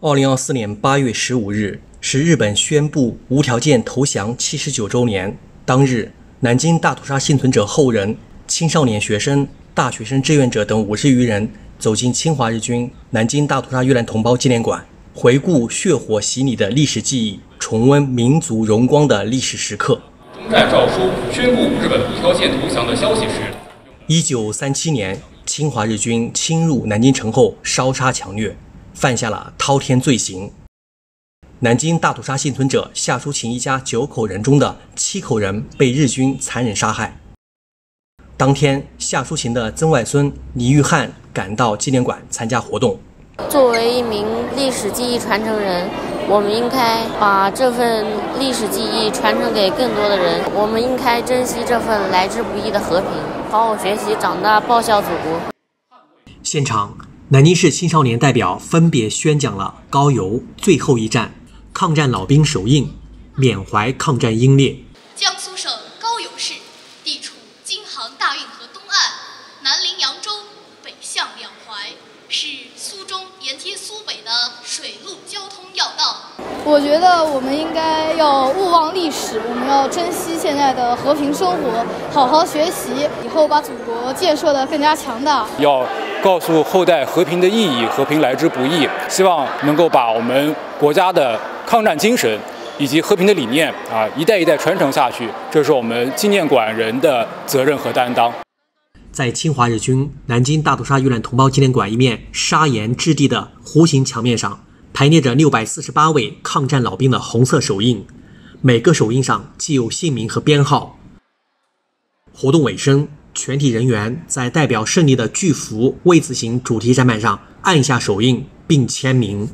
二零二四年八月十五日是日本宣布无条件投降七十九周年。当日，南京大屠杀幸存者后人、青少年学生、大学生志愿者等五十余人走进侵华日军南京大屠杀遇难同胞纪念馆，回顾血火洗礼的历史记忆，重温民族荣光的历史时刻。中战诏书宣布日本无条件投降的消息时，一九三七年，侵华日军侵入南京城后，烧杀抢掠。犯下了滔天罪行。南京大屠杀幸存者夏淑琴一家九口人中的七口人被日军残忍杀害。当天，夏淑琴的曾外孙李玉汉赶到纪念馆参加活动。作为一名历史记忆传承人，我们应该把这份历史记忆传承给更多的人。我们应该珍惜这份来之不易的和平，好好学习，长大报效祖国。现场。南京市青少年代表分别宣讲了《高邮》《最后一战》《抗战老兵首映》，缅怀抗战英烈。江苏省高邮市地处京杭大运河东岸，南临扬州，北向两淮，是苏中连接苏北的水陆交通要道。我觉得我们应该要勿忘历史，我们要珍惜现在的和平生活，好好学习，以后把祖国建设得更加强大。要。告诉后代和平的意义，和平来之不易。希望能够把我们国家的抗战精神以及和平的理念啊，一代一代传承下去，这是我们纪念馆人的责任和担当。在侵华日军南京大屠杀遇难同胞纪念馆一面砂岩质地的弧形墙面上，排列着六百四十八位抗战老兵的红色手印，每个手印上既有姓名和编号。活动尾声。全体人员在代表胜利的巨幅 V 字形主题展板上按下手印并签名。